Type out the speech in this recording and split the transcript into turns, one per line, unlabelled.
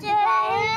对。